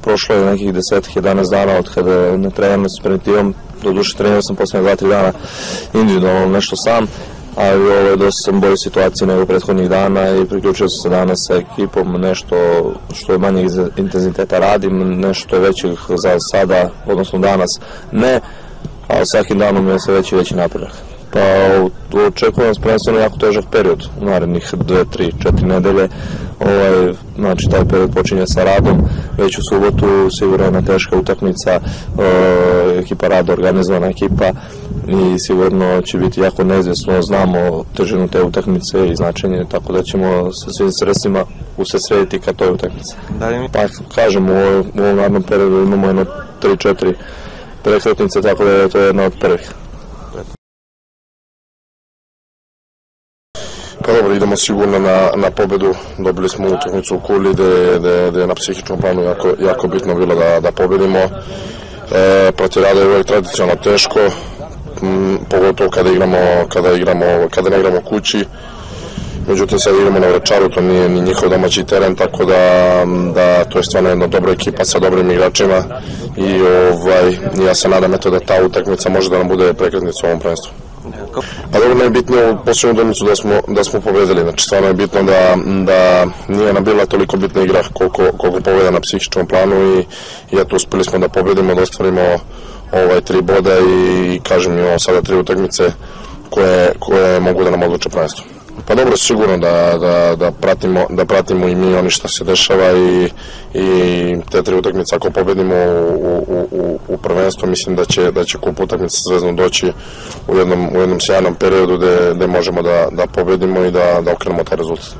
prošlo je nekih 10-11 dana od kada ne treniramo s preventivom, do duše trenirao sam posljednje 2-3 dana individualno nešto sam, ali ovo je dosta sam bolje situacije nego prethodnih dana i priključio sam se danas sa ekipom, nešto što je manje intenziteta radim, nešto većih za sada, odnosno danas ne, a svakim danom je sve veći veći napredak. Pa očekujem nas prvenstveno jako težak period u narednih 2, 3, 4 nedelje. Ovaj, znači taj period počinje sa radom, već u subotu sigurno jedna teška utakmica, e, ekipa rada, organizovana ekipa i sigurno će biti jako neizvjesno, znamo težinu te utakmice i značenje, tako da ćemo sa svim sredstvima usesrediti ka toj utakmici. Da mi... Pa kažem, u, u ovom narednom periodu imamo jedno 3-4 prekretnice, tako da je to jedna od prvih. Pa dobro, idemo sigurno na, na pobedu. Dobili smo utakmicu u Kuli gde, je na psihičnom planu jako, jako bitno bilo da, da pobedimo. E, protiv rada je uvek tradicionalno teško, m, pogotovo kada igramo, kada igramo, kada ne igramo kući. Međutim, sad igramo na Vrečaru, to nije ni njihov domaći teren, tako da, da to je stvarno jedna dobra ekipa sa dobrim igračima i ovaj, ja se nadam eto, da ta utakmica može da nam bude prekretnica u ovom prvenstvu. Pa dobro, najbitno u posljednju utakmicu da smo, da smo pobedili, znači stvarno je bitno da, da nije nam bila toliko bitna igra koliko, koliko pobeda na psihičkom planu i, i eto uspeli smo da pobedimo, da ostvarimo ovaj, tri boda i, i kažem imamo sada tri utakmice koje, koje mogu da nam odluče prvenstvo. Pa dobro, sigurno da, da, da, pratimo, da pratimo i mi oni šta se dešava i, i te tri utakmice ako pobedimo u, u, u, u prvenstvu, mislim da će, da će kup utakmica sa Zvezdom doći u jednom, u jednom sjajnom periodu gde, gde možemo da, da pobedimo i da, da okrenemo taj rezultat.